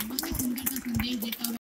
अम्मा का सुंदर सा संदेश देता हुआ